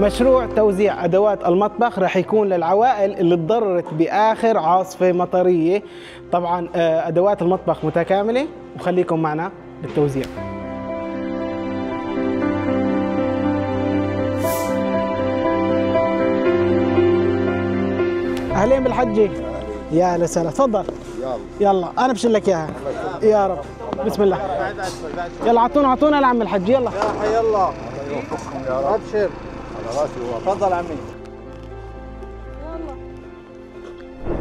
مشروع توزيع أدوات المطبخ راح يكون للعوائل اللي تضررت بآخر عاصفة مطرية. طبعا آه، أدوات المطبخ متكاملة. وخليكم معنا بالتوزيع أهلين بالحجة. يا أهلا وسهلا. تفضل. يلا. يلا أنا بشيل لك إياها. يا رب. بسم الله. يلا اعطونا اعطونا لعم الحج. يلا. يا حي الله. ابشر تفضل عمي.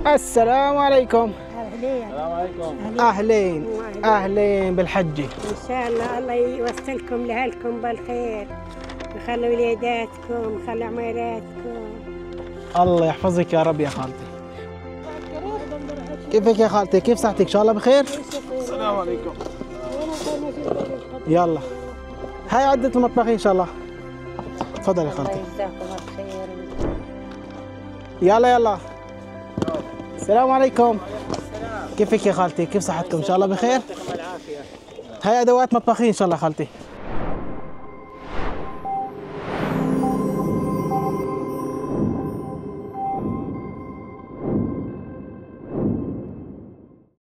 السلام عليكم. أهلين. السلام عليكم. أهلين. أهلين بالحجه إن شاء الله الله يوصلكم لأهلكم بالخير. ويخلي وليداتكم ويخلي عميراتكم. الله يحفظك يا رب يا خالتي. كيفك يا خالتي؟ كيف صحتك؟ إن شاء الله بخير؟ السلام عليكم. يلا. هاي عدة المطبخ إن شاء الله. تفضل يا خالتي يجزاكم الخير. يلا يلا. السلام عليكم. كيفك يا خالتي؟ كيف صحتكم؟ إن شاء الله بخير. هاي أدوات مطبخين إن شاء الله خالتي.